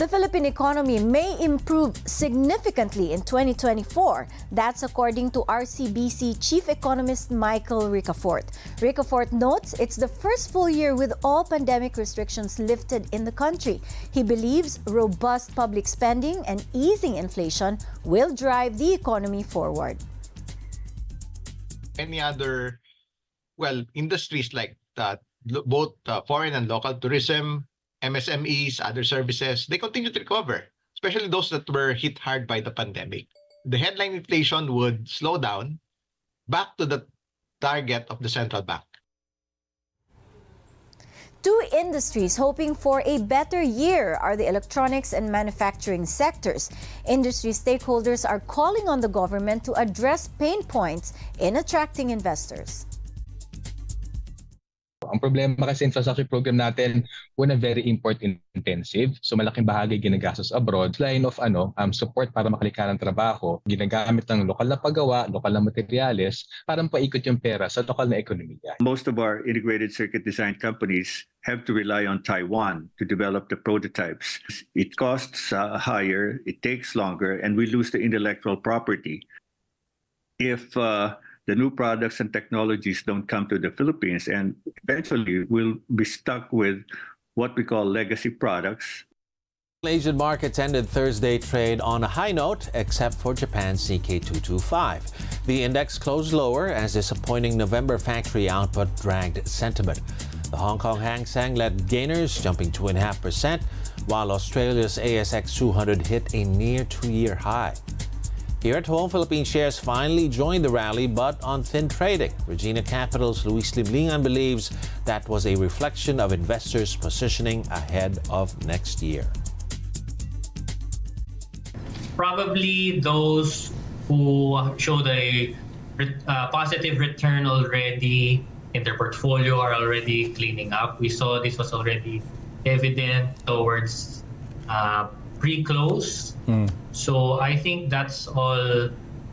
The Philippine economy may improve significantly in 2024. That's according to RCBC Chief Economist Michael Ricafort. Ricafort notes it's the first full year with all pandemic restrictions lifted in the country. He believes robust public spending and easing inflation will drive the economy forward. Any other, well, industries like that, both uh, foreign and local tourism, MSMEs, other services, they continue to recover, especially those that were hit hard by the pandemic. The headline inflation would slow down back to the target of the central bank. Two industries hoping for a better year are the electronics and manufacturing sectors. Industry stakeholders are calling on the government to address pain points in attracting investors. Ang problema kasi infrastructure program natin, una very import intensive. So malaking bahagi ginagastos abroad. Line of ano, um, support para makalika ng trabaho, ginagamit ng lokal na paggawa, lokal na materyales para paikot yung pera sa lokal na ekonomiya. Most of our integrated circuit design companies have to rely on Taiwan to develop the prototypes. It costs uh, higher, it takes longer, and we lose the intellectual property. If uh, the new products and technologies don't come to the Philippines, and eventually we'll be stuck with what we call legacy products. Asian markets ended Thursday trade on a high note, except for Japan's Nikkei 225. The index closed lower as disappointing November factory output dragged sentiment. The Hong Kong Hang Seng led gainers, jumping 2.5%, while Australia's ASX 200 hit a near two year high. Here at home, Philippine shares finally joined the rally, but on thin trading. Regina Capital's Luis Limlingan believes that was a reflection of investors' positioning ahead of next year. Probably those who showed a uh, positive return already in their portfolio are already cleaning up. We saw this was already evident towards uh, pre-close. Mm. So I think that's all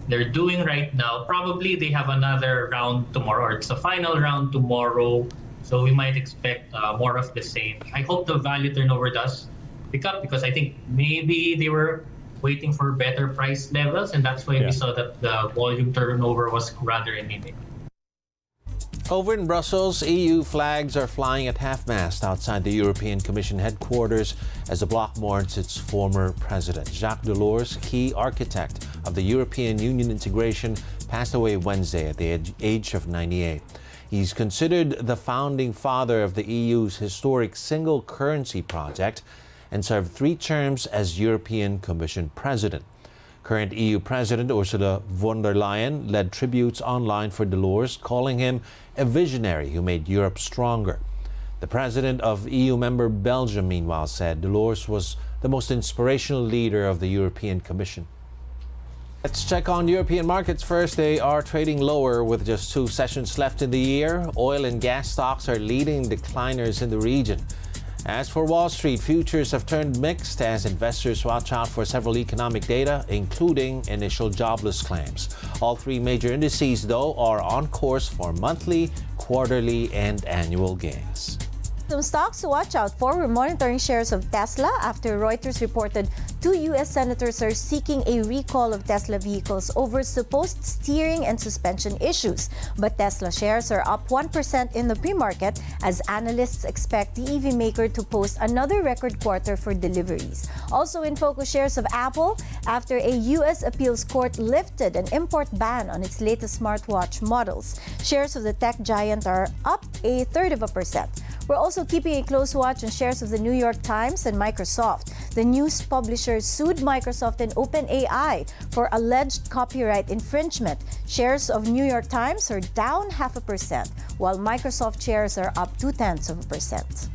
they're doing right now. Probably they have another round tomorrow, or it's a final round tomorrow. So we might expect uh, more of the same. I hope the value turnover does pick up because I think maybe they were waiting for better price levels, and that's why yeah. we saw that the volume turnover was rather anemic. Over in Brussels, EU flags are flying at half-mast outside the European Commission headquarters as the bloc mourns its former president. Jacques Delors, key architect of the European Union integration, passed away Wednesday at the age of 98. He's considered the founding father of the EU's historic single currency project and served three terms as European Commission president. Current EU President Ursula von der Leyen led tributes online for Delors, calling him a visionary who made Europe stronger. The president of EU member Belgium, meanwhile, said Delors was the most inspirational leader of the European Commission. Let's check on European markets first. They are trading lower with just two sessions left in the year. Oil and gas stocks are leading decliners in the region. As for Wall Street, futures have turned mixed as investors watch out for several economic data, including initial jobless claims. All three major indices, though, are on course for monthly, quarterly, and annual gains. Some stocks to watch out for. We're monitoring shares of Tesla after Reuters reported two U.S. senators are seeking a recall of Tesla vehicles over supposed steering and suspension issues. But Tesla shares are up 1% in the pre market as analysts expect the EV maker to post another record quarter for deliveries. Also in focus, shares of Apple after a U.S. appeals court lifted an import ban on its latest smartwatch models. Shares of the tech giant are up a third of a percent. We're also keeping a close watch on shares of the New York Times and Microsoft. The news publisher sued Microsoft and OpenAI for alleged copyright infringement. Shares of New York Times are down half a percent, while Microsoft shares are up two tenths of a percent.